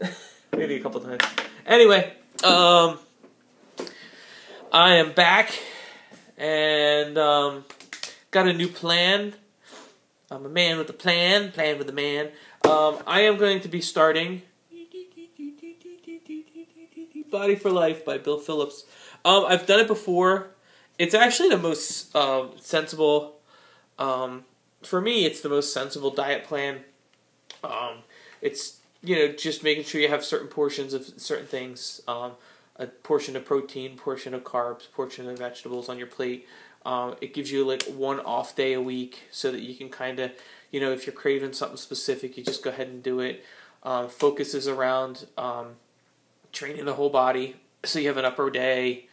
maybe a couple times. Anyway, um, I am back and um, got a new plan. I'm a man with a plan, plan with a man. Um, I am going to be starting Body for Life by Bill Phillips. Um, I've done it before. It's actually the most um, sensible. Um, for me, it's the most sensible diet plan. Um, it's you know just making sure you have certain portions of certain things. Um, a portion of protein, portion of carbs, portion of vegetables on your plate. Um, it gives you like one off day a week so that you can kind of, you know, if you're craving something specific, you just go ahead and do it. Um, focuses around um, training the whole body. So you have an upper day,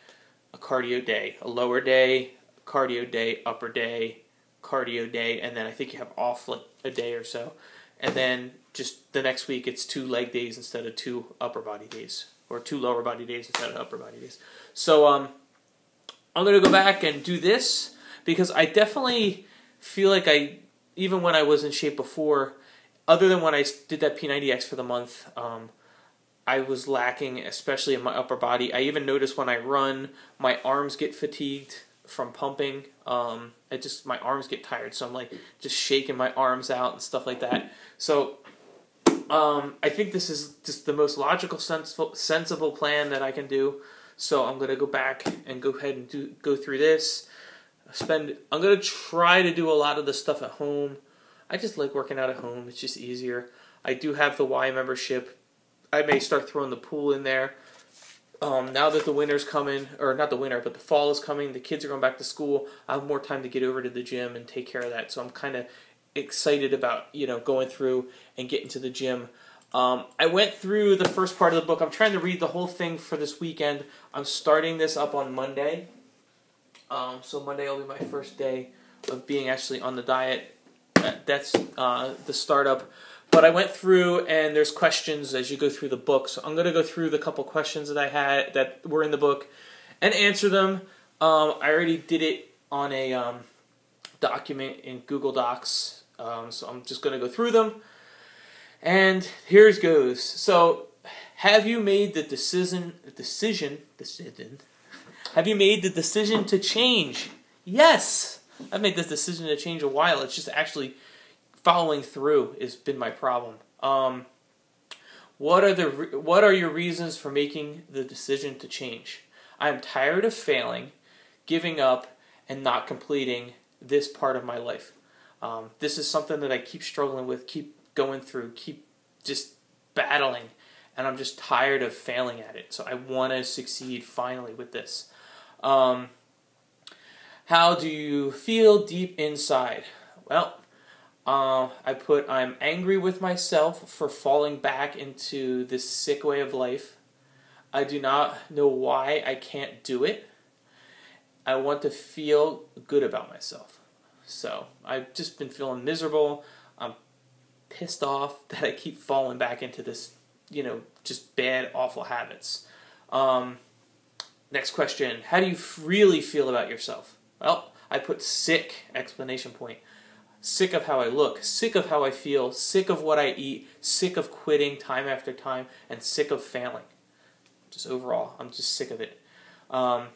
a cardio day, a lower day, cardio day, upper day, cardio day, and then I think you have off like a day or so. And then just the next week it's two leg days instead of two upper body days or two lower body days instead of upper body days. So um, I'm gonna go back and do this because I definitely feel like I, even when I was in shape before, other than when I did that P90X for the month, um, I was lacking, especially in my upper body. I even notice when I run, my arms get fatigued from pumping. Um, I just my arms get tired, so I'm like just shaking my arms out and stuff like that. So um, I think this is just the most logical, sensible, sensible plan that I can do. So I'm gonna go back and go ahead and do go through this. Spend. I'm gonna try to do a lot of the stuff at home. I just like working out at home. It's just easier. I do have the Y membership. I may start throwing the pool in there. Um, now that the winter's coming, or not the winter, but the fall is coming, the kids are going back to school. I have more time to get over to the gym and take care of that. So I'm kind of excited about you know going through and getting to the gym. Um, I went through the first part of the book. I'm trying to read the whole thing for this weekend. I'm starting this up on Monday. Um, so Monday will be my first day of being actually on the diet. That's uh, the startup. But I went through and there's questions as you go through the book. So I'm going to go through the couple questions that I had that were in the book and answer them. Um, I already did it on a um, document in Google Docs um, so I'm just going to go through them. And here's goes. So, have you made the decision? Decision? Decision? Have you made the decision to change? Yes, I've made this decision to change a while. It's just actually following through has been my problem. Um, what are the what are your reasons for making the decision to change? I am tired of failing, giving up, and not completing this part of my life. Um, this is something that I keep struggling with, keep going through, keep just battling, and I'm just tired of failing at it. So I want to succeed finally with this. Um, how do you feel deep inside? Well, uh, I put I'm angry with myself for falling back into this sick way of life. I do not know why I can't do it. I want to feel good about myself. So I've just been feeling miserable. I'm pissed off that I keep falling back into this, you know, just bad, awful habits. Um, next question How do you really feel about yourself? Well, I put sick, explanation point. Sick of how I look, sick of how I feel, sick of what I eat, sick of quitting time after time, and sick of failing. Just overall, I'm just sick of it. Um,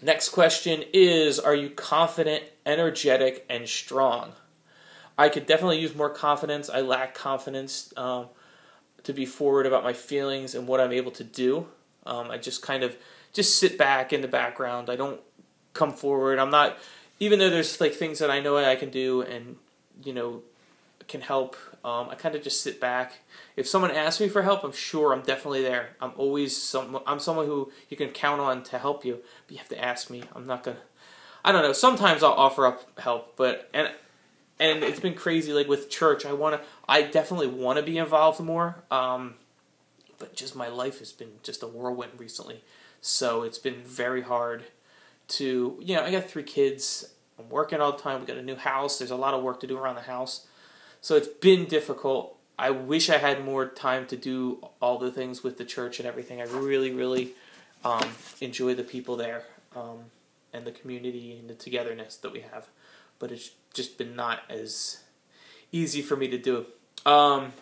Next question is Are you confident, energetic, and strong? I could definitely use more confidence. I lack confidence um, to be forward about my feelings and what I'm able to do. Um, I just kind of just sit back in the background. I don't come forward. I'm not, even though there's like things that I know I can do and you know can help. Um, I kind of just sit back. If someone asks me for help, I'm sure I'm definitely there. I'm always some. I'm someone who you can count on to help you, but you have to ask me. I'm not gonna. I don't know. Sometimes I'll offer up help, but and and it's been crazy. Like with church, I want to. I definitely want to be involved more. Um, but just my life has been just a whirlwind recently, so it's been very hard to. You know, I got three kids. I'm working all the time. We got a new house. There's a lot of work to do around the house. So it's been difficult. I wish I had more time to do all the things with the church and everything. I really, really um, enjoy the people there um, and the community and the togetherness that we have. But it's just been not as easy for me to do. Um,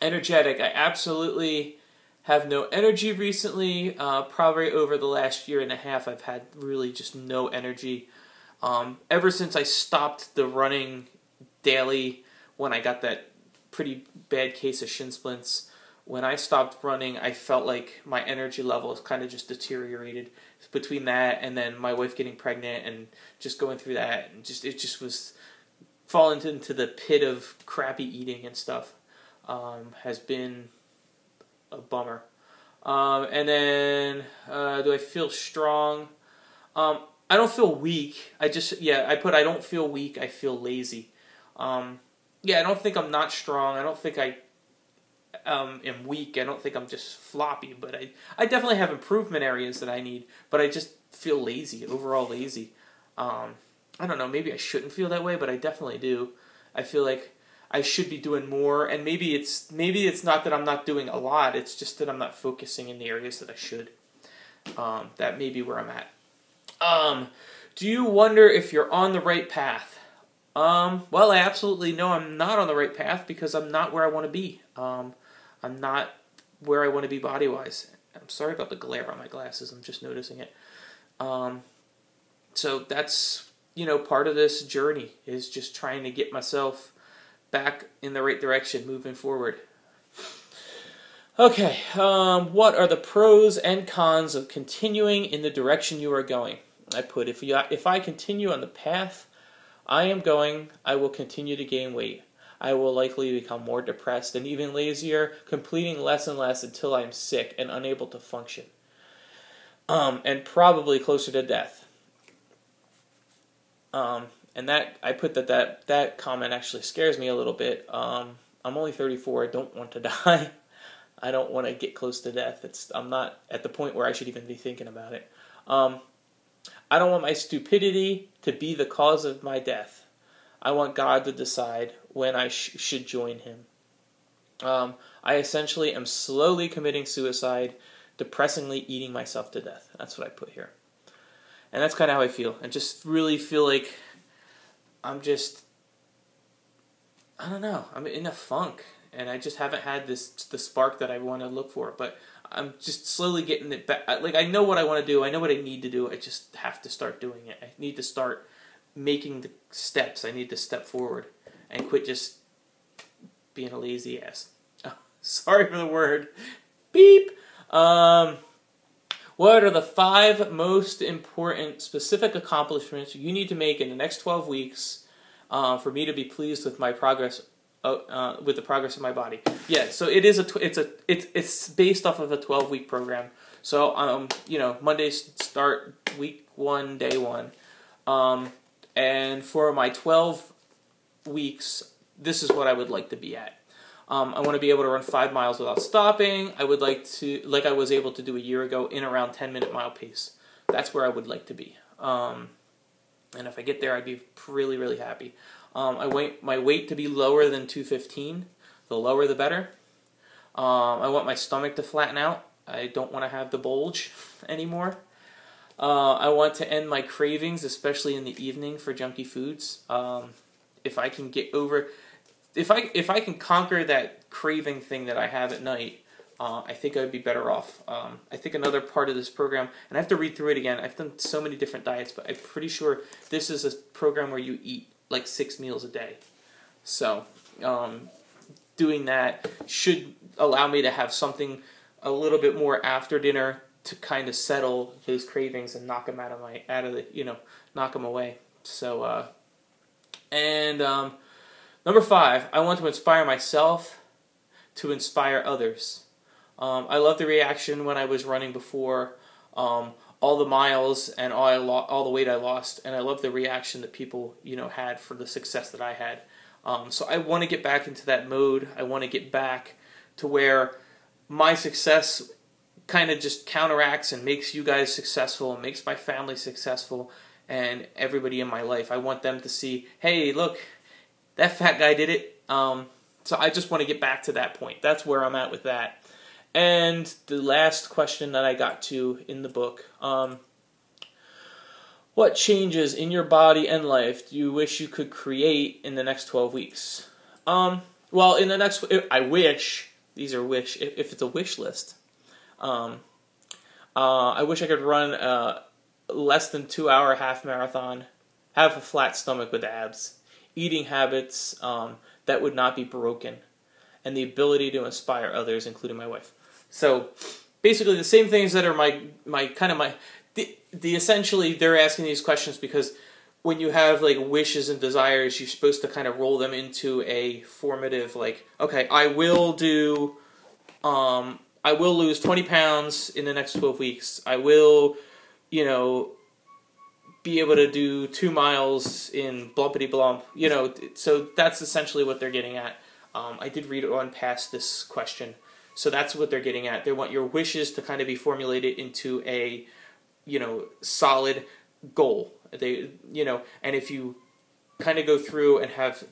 energetic. I absolutely have no energy recently. Uh, probably over the last year and a half, I've had really just no energy. Um, ever since I stopped the running daily when I got that pretty bad case of shin splints, when I stopped running, I felt like my energy levels kind of just deteriorated. Between that and then my wife getting pregnant and just going through that, and just it just was falling into the pit of crappy eating and stuff um, has been a bummer. Um, and then, uh, do I feel strong? Um, I don't feel weak. I just, yeah, I put I don't feel weak. I feel lazy. Um, yeah, I don't think I'm not strong. I don't think I um, am weak. I don't think I'm just floppy. But I, I definitely have improvement areas that I need. But I just feel lazy, overall lazy. Um, I don't know. Maybe I shouldn't feel that way, but I definitely do. I feel like I should be doing more, and maybe it's maybe it's not that I'm not doing a lot. It's just that I'm not focusing in the areas that I should. Um, that may be where I'm at. Um, do you wonder if you're on the right path? Um, well, I absolutely know I'm not on the right path because I'm not where I want to be. Um, I'm not where I want to be body wise. I'm sorry about the glare on my glasses. I'm just noticing it. Um, so that's you know part of this journey is just trying to get myself back in the right direction moving forward. Okay, um, what are the pros and cons of continuing in the direction you are going? I put if you if I continue on the path I am going, I will continue to gain weight. I will likely become more depressed and even lazier, completing less and less until I am sick and unable to function. Um, and probably closer to death. Um, and that I put that that that comment actually scares me a little bit. Um, I'm only 34. I don't want to die. I don't want to get close to death. It's I'm not at the point where I should even be thinking about it. Um, I don't want my stupidity to be the cause of my death. I want God to decide when I sh- should join Him. Um, I essentially am slowly committing suicide, depressingly eating myself to death. That's what I put here. And that's kind of how I feel. I just really feel like I'm just, I don't know, I'm in a funk. And I just haven't had this the spark that I want to look for. But I'm just slowly getting it back. Like I know what I want to do. I know what I need to do. I just have to start doing it. I need to start making the steps. I need to step forward and quit just being a lazy ass. Oh, sorry for the word. Beep. Um, what are the five most important specific accomplishments you need to make in the next 12 weeks uh, for me to be pleased with my progress uh, with the progress of my body. Yeah, so it is a tw- it's a it's it's based off of a 12 week program. So um you know Mondays start week one day one, um and for my 12 weeks this is what I would like to be at. Um, I want to be able to run five miles without stopping. I would like to like I was able to do a year ago in around 10 minute mile pace. That's where I would like to be. Um, and if I get there, I'd be really really happy. Um, I want my weight to be lower than 215. The lower, the better. Um, I want my stomach to flatten out. I don't want to have the bulge anymore. Uh, I want to end my cravings, especially in the evening for junky foods. Um, if I can get over, if I if I can conquer that craving thing that I have at night, uh, I think I'd be better off. Um, I think another part of this program, and I have to read through it again. I've done so many different diets, but I'm pretty sure this is a program where you eat like six meals a day. So, um, doing that should allow me to have something a little bit more after dinner to kind of settle those cravings and knock them out of my out of the you know knock them away. So, uh, and um, number five, I want to inspire myself to inspire others. Um, I love the reaction when I was running before. Um, all the miles and all I lo- all the weight I lost, and I love the reaction that people you know had for the success that I had. Um, so I want to get back into that mode. I want to get back to where my success kind of just counteracts and makes you guys successful and makes my family successful and everybody in my life. I want them to see, hey, look, that fat guy did it. Um, so I just want to get back to that point. That's where I'm at with that. And the last question that I got to in the book um, What changes in your body and life do you wish you could create in the next 12 weeks? Um, well, in the next, I wish these are wish if, it's a wish list. Um, uh, I wish I could run a less than two hour half marathon, have a flat stomach with abs, eating habits um, that would not be broken, and the ability to inspire others, including my wife. So basically, the same things that are my my kind of my the, the essentially they're asking these questions because when you have like wishes and desires, you're supposed to kind of roll them into a formative like, okay, I will do um I will lose 20 pounds in the next 12 weeks. I will, you know, be able to do two miles in blumpity blump. You know, so that's essentially what they're getting at. Um, I did read on past this question. So that's what they're getting at. They want your wishes to kind of be formulated into a, you know, solid goal. They, you know, and if you kind of go through and have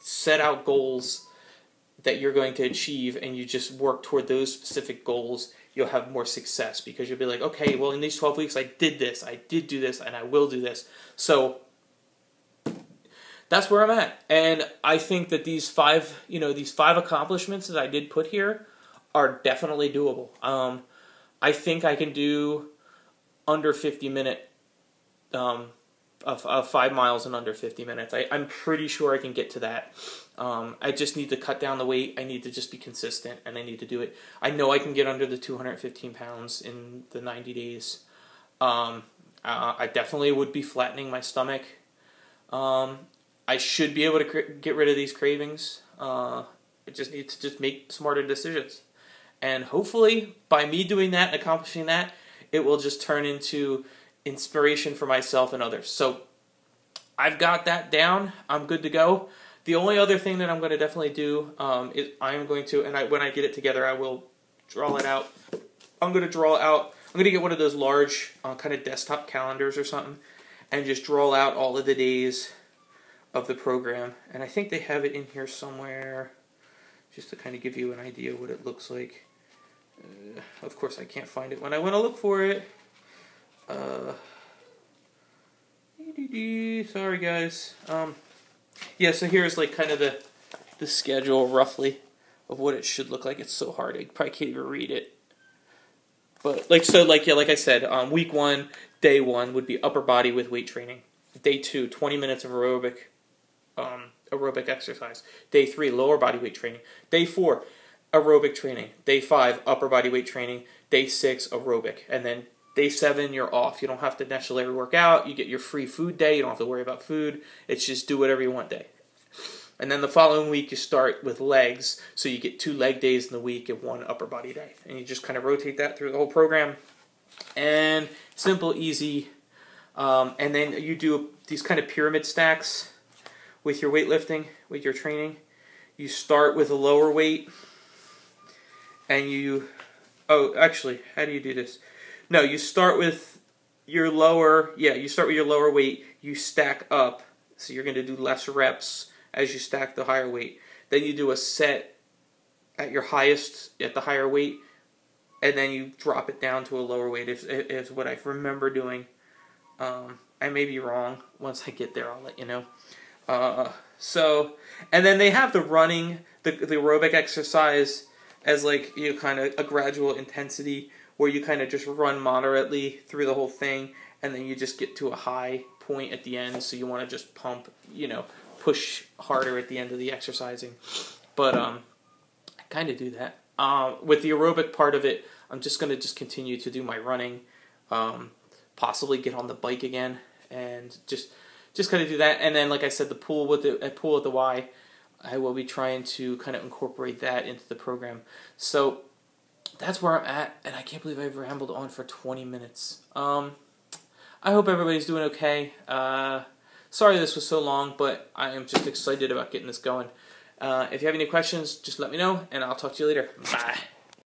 set out goals that you're going to achieve and you just work toward those specific goals, you'll have more success because you'll be like, okay, well, in these 12 weeks, I did this, I did do this, and I will do this. So that's where I'm at. And I think that these five, you know, these five accomplishments that I did put here are definitely doable. Um, I think I can do under 50 minute um, of, of five miles in under 50 minutes. I, I'm pretty sure I can get to that. Um, I just need to cut down the weight. I need to just be consistent, and I need to do it. I know I can get under the 215 pounds in the 90 days. Um, uh, I definitely would be flattening my stomach. Um, I should be able to cr- get rid of these cravings. Uh, I just need to just make smarter decisions, and hopefully, by me doing that and accomplishing that, it will just turn into inspiration for myself and others. So I've got that down. I'm good to go. The only other thing that I'm going to definitely do um, is I'm going to, and I, when I get it together, I will draw it out. I'm going to draw out. I'm going to get one of those large uh, kind of desktop calendars or something, and just draw out all of the days of the program. And I think they have it in here somewhere, just to kind of give you an idea what it looks like. Uh, of course, I can't find it when I want to look for it. Uh, sorry guys. Um, yeah, so here's like kind of the the schedule roughly of what it should look like. It's so hard, I probably can't even read it. But like so, like yeah, like I said, um, week one, day one would be upper body with weight training. Day two, 20 minutes of aerobic, um, aerobic exercise. Day three, lower body weight training. Day four, aerobic training. Day five, upper body weight training. Day six, aerobic, and then Day seven, you're off. You don't have to necessarily work out. You get your free food day. You don't have to worry about food. It's just do whatever you want day. And then the following week, you start with legs. So you get two leg days in the week and one upper body day. And you just kind of rotate that through the whole program. And simple, easy. Um, and then you do these kind of pyramid stacks with your weightlifting, with your training. You start with a lower weight. And you. Oh, actually, how do you do this? No, you start with your lower, yeah, you start with your lower weight, you stack up. So you're going to do less reps as you stack the higher weight. Then you do a set at your highest, at the higher weight, and then you drop it down to a lower weight, is, is what I remember doing. Um, I may be wrong. Once I get there, I'll let you know. Uh, so, and then they have the running, the, the aerobic exercise as like you know, kind of a gradual intensity where you kind of just run moderately through the whole thing and then you just get to a high point at the end so you want to just pump you know push harder at the end of the exercising. But um i kind of do that. Um, with the aerobic part of it i'm just going to just continue to do my running um, possibly get on the bike again and just just kind of do that. And then like i said the pool with the pool at the y i will be trying to kind of incorporate that into the program so that's where I'm at, and I can't believe I've rambled on for 20 minutes. Um, I hope everybody's doing okay. Uh, sorry this was so long, but I am just excited about getting this going. Uh, if you have any questions, just let me know, and I'll talk to you later. Bye.